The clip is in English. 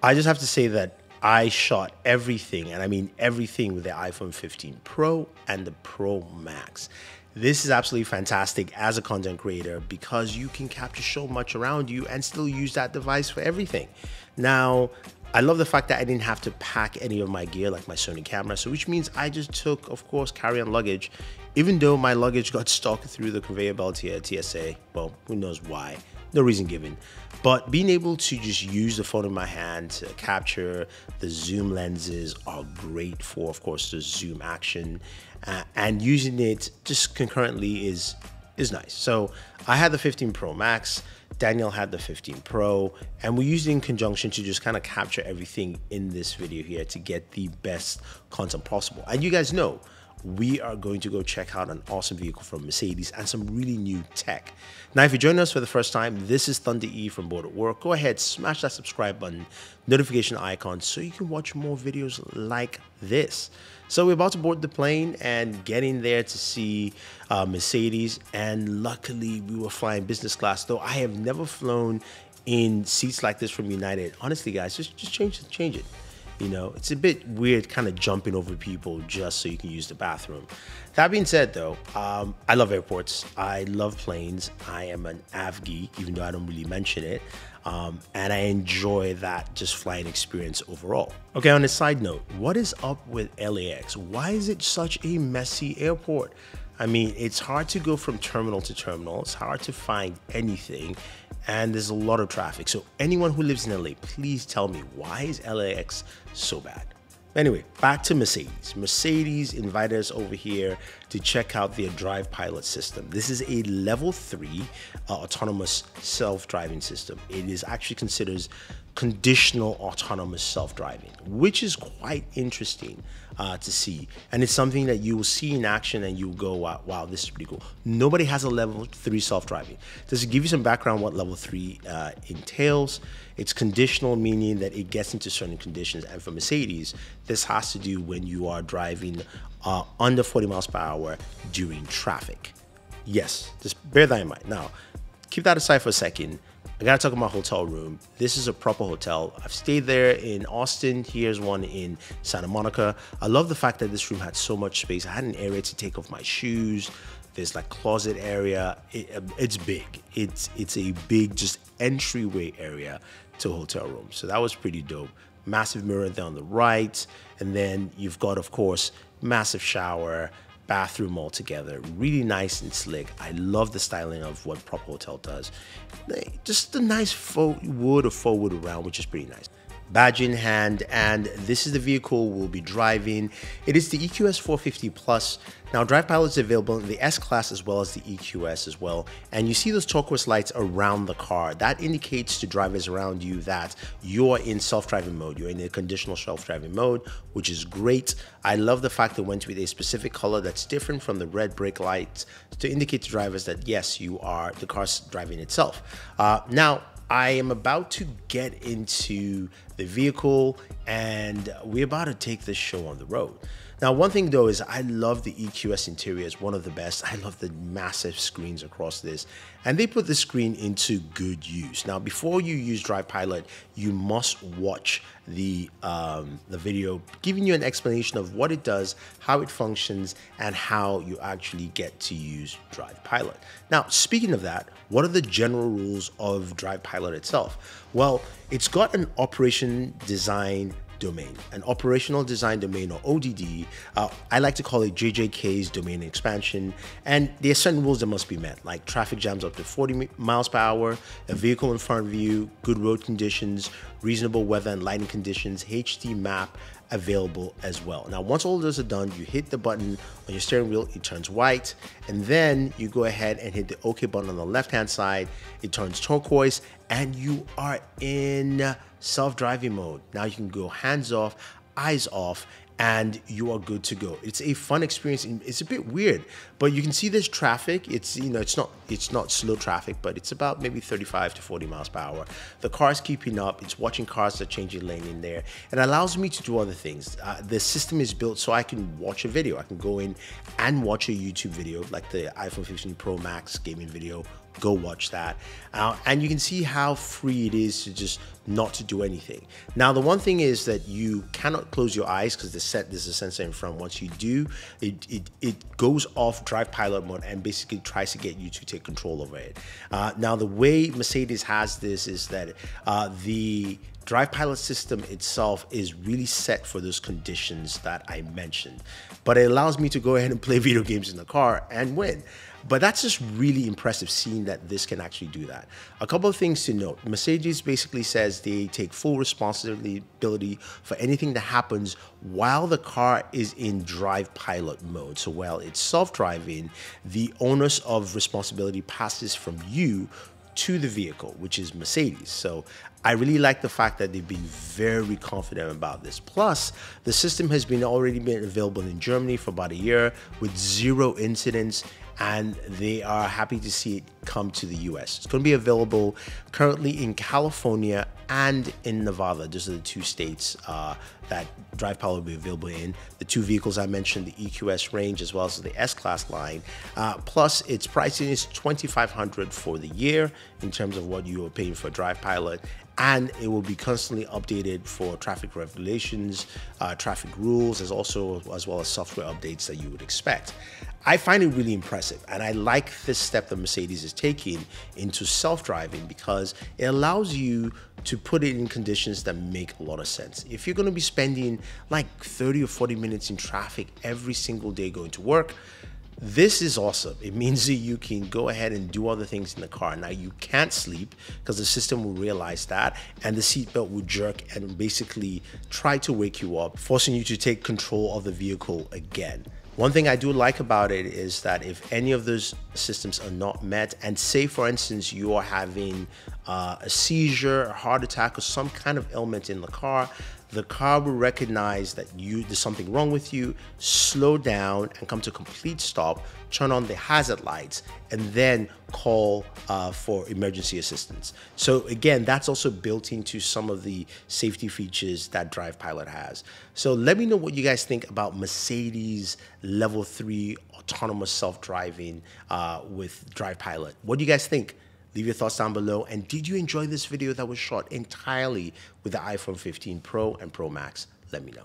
I just have to say that I shot everything, and I mean everything with the iPhone 15 Pro and the Pro Max. This is absolutely fantastic as a content creator because you can capture so much around you and still use that device for everything. Now, I love the fact that I didn't have to pack any of my gear like my Sony camera, so which means I just took, of course, carry-on luggage, even though my luggage got stuck through the conveyor belt here at TSA. Well, who knows why? No reason given. But being able to just use the phone in my hand to capture the zoom lenses are great for, of course, the zoom action uh, and using it just concurrently is is nice. So I had the 15 Pro Max, Daniel had the 15 Pro, and we used it in conjunction to just kind of capture everything in this video here to get the best content possible. And you guys know, we are going to go check out an awesome vehicle from Mercedes and some really new tech. Now, if you're joining us for the first time, this is Thunder E from Booredatwork. Go ahead, smash that subscribe button, notification icon, so you can watch more videos like this. So we're about to board the plane and get in there to see uh, Mercedes. And luckily, we were flying business class. Though I have never flown in seats like this from United. Honestly, guys, just just change change it. You know, it's a bit weird kind of jumping over people just so you can use the bathroom. That being said, though, um, I love airports. I love planes. I am an AV geek, even though I don't really mention it. Um, and I enjoy that just flying experience overall. Okay, on a side note, what is up with LAX? Why is it such a messy airport? I mean, it's hard to go from terminal to terminal. It's hard to find anything, and there's a lot of traffic. So anyone who lives in LA, please tell me why is LAX so bad? Anyway, back to Mercedes. Mercedes invited us over here to check out their Drive Pilot system. This is a level three uh, autonomous self-driving system. It is actually considered conditional autonomous self-driving, which is quite interesting uh, to see. And it's something that you will see in action and you'll go, wow, wow, this is pretty cool. Nobody has a level three self-driving. Just to give you some background what level three uh, entails, it's conditional, meaning that it gets into certain conditions. And for Mercedes, this has to do when you are driving uh, under 40 miles per hour during traffic. Yes, just bear that in mind. Now, keep that aside for a second. I gotta talk about hotel room. This is a proper hotel. I've stayed there in Austin. Here's one in Santa Monica. I love the fact that this room had so much space. I had an area to take off my shoes. There's like closet area. It, uh, it's big. It's it's a big just entryway area to hotel room. So that was pretty dope. Massive mirror there on the right, and then you've got of course massive shower bathroom altogether. Really nice and slick. I love the styling of what Proper Hotel does. Just a nice faux wood or faux wood around, which is pretty nice badge in hand and this is the vehicle we'll be driving. It is the eqs 450 plus. Now drive pilot is available in the s class as well as the eqs as well. And you see those turquoise lights around the car. That indicates to drivers around you that you're in self-driving mode. You're in a conditional self-driving mode which is great. I love the fact that it went with a specific color that's different from the red brake lights to indicate to drivers that yes you are the car's driving itself. Uh, now I am about to get into the vehicle and we're about to take this show on the road. Now, one thing though is I love the EQS interior. It's one of the best. I love the massive screens across this. And they put the screen into good use. Now, before you use Drive Pilot, you must watch the, um, the video giving you an explanation of what it does, how it functions, and how you actually get to use Drive Pilot. Now, speaking of that, what are the general rules of Drive Pilot itself? Well, it's got an operation design domain, an operational design domain or ODD. Uh, I like to call it JJK's domain expansion. And there are certain rules that must be met, like traffic jams up to 40 miles per hour, a vehicle in front of you, good road conditions, reasonable weather and lighting conditions, HD map, available as well. Now, once all those are done, you hit the button on your steering wheel, it turns white, and then you go ahead and hit the OK button on the left hand side, it turns turquoise, and you are in self-driving mode. Now you can go hands off, eyes off, and you are good to go. It's a fun experience. It's a bit weird, but you can see there's traffic. It's you know it's not it's not slow traffic, but it's about maybe 35 to 40 miles per hour. The car's keeping up. It's watching cars that change lane in there, and allows me to do other things. Uh, the system is built so I can watch a video. I can go in and watch a YouTube video like the iPhone 15 Pro Max gaming video go watch that. Uh, and you can see how free it is to just not to do anything. Now, the one thing is that you cannot close your eyes because the set there's a sensor in front. Once you do, it, it, it goes off drive pilot mode and basically tries to get you to take control over it. Uh, now, the way Mercedes has this is that uh, the Drive Pilot system itself is really set for those conditions that I mentioned, but it allows me to go ahead and play video games in the car and win. But that's just really impressive seeing that this can actually do that. A couple of things to note. Mercedes basically says they take full responsibility for anything that happens while the car is in drive pilot mode. So while it's self-driving, the onus of responsibility passes from you to the vehicle, which is Mercedes. So I really like the fact that they've been very confident about this. Plus, the system has been already been available in Germany for about a year with zero incidents and they are happy to see it come to the US. It's going to be available currently in California and in Nevada. Those are the two states uh, that Drive Pilot will be available in. The two vehicles I mentioned, the EQS range as well as the S-Class line. Uh, plus, its pricing is 2500 for the year in terms of what you are paying for Drive Pilot and it will be constantly updated for traffic regulations, uh, traffic rules, as also as well as software updates that you would expect. I find it really impressive, and I like this step that Mercedes is taking into self-driving because it allows you to put it in conditions that make a lot of sense. If you're going to be spending like 30 or 40 minutes in traffic every single day going to work, this is awesome. It means that you can go ahead and do other things in the car. Now you can't sleep because the system will realize that and the seatbelt will jerk and basically try to wake you up, forcing you to take control of the vehicle again. One thing I do like about it is that if any of those systems are not met, and say for instance you are having uh, a seizure, a heart attack, or some kind of ailment in the car, the car will recognize that you there's something wrong with you, slow down and come to a complete stop, turn on the hazard lights, and then call uh, for emergency assistance. So again, that's also built into some of the safety features that Drive Pilot has. So let me know what you guys think about Mercedes Level 3 autonomous self-driving uh, with Drive Pilot. What do you guys think? Leave your thoughts down below. And did you enjoy this video that was shot entirely with the iPhone 15 Pro and Pro Max? Let me know.